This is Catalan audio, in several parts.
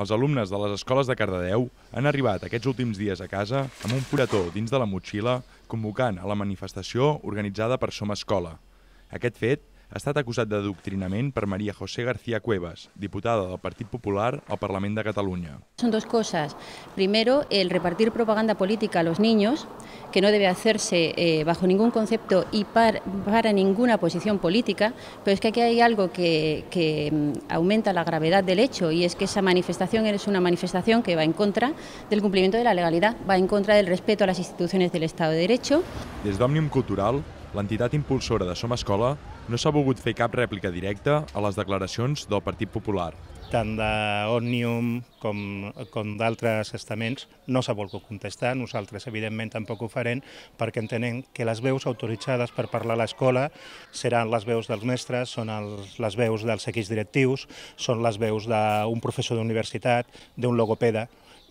Els alumnes de les escoles de Cardedeu han arribat aquests últims dies a casa amb un furetó dins de la motxilla convocant a la manifestació organitzada per Som Escola. Aquest fet ha estat acusat d'adoctrinament per María José García Cuevas, diputada del Partit Popular al Parlament de Catalunya. Son dos cosas. Primero, el repartir propaganda política a los niños, que no debe hacerse eh, bajo ningún concepto y par, para ninguna posición política, pero es que aquí hay algo que, que mm, aumenta la gravedad del hecho y es que esa manifestación es una manifestación que va en contra del cumplimiento de la legalidad, va en contra del respeto a las instituciones del Estado de Derecho. Des d'Òmnium Cultural, l'entitat impulsora de Som Escola no s'ha volgut fer cap rèplica directa a les declaracions del Partit Popular. tant d'Òmnium com, com d'altres estaments no s'ha volgut contestar. Nosaltres, evidentment, tampoc ho farem perquè entenem que les veus autoritzades per parlar a l'escola seran les veus dels mestres, són els, les veus dels equips directius, són les veus d'un professor d'universitat, d'un logopeda,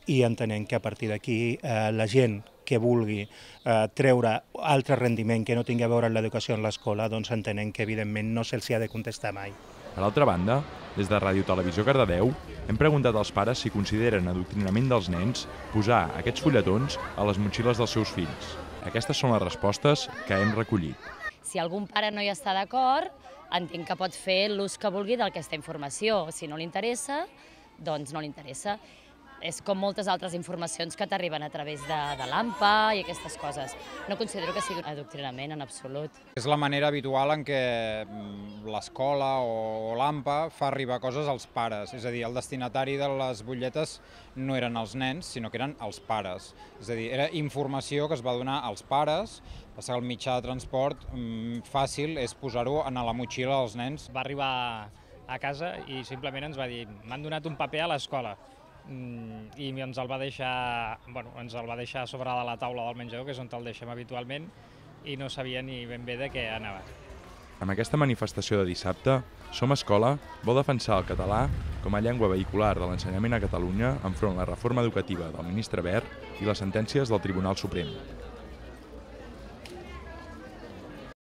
i entenem que a partir d'aquí eh, la gent que vulgui eh, treure altre rendiment que no tingui a veure amb l'educació en l'escola, doncs entenem que evidentment no se'ls ha de contestar mai. Per altra banda, des de Ràdio Televisió Cardedeu, hem preguntat als pares si consideren adoctrinament dels nens posar aquests fulletons a les motxilles dels seus fills. Aquestes són les respostes que hem recollit. Si algun pare no hi està d'acord, entenc que pot fer l'ús que vulgui d'aquesta informació. Si no li interessa, doncs no li interessa és com moltes altres informacions que t'arriben a través de, de l'AMPA i aquestes coses. No considero que sigui un adoctrinament en absolut. És la manera habitual en què mm, l'escola o l'AMPA fa arribar coses als pares. És a dir, el destinatari de les butlletes no eren els nens, sinó que eren els pares. És a dir, era informació que es va donar als pares, passar el mitjà de transport mm, fàcil és posar-ho a la motxilla dels nens. Va arribar a casa i simplement ens va dir m'han donat un paper a l'escola i ens el va deixar, bueno, ens el va deixar sobre de la taula del menjador, que és on el deixem habitualment, i no sabia ni ben bé de què anava. Amb aquesta manifestació de dissabte, Som Escola vol defensar el català com a llengua vehicular de l'ensenyament a Catalunya enfront la reforma educativa del ministre Wert i les sentències del Tribunal Suprem.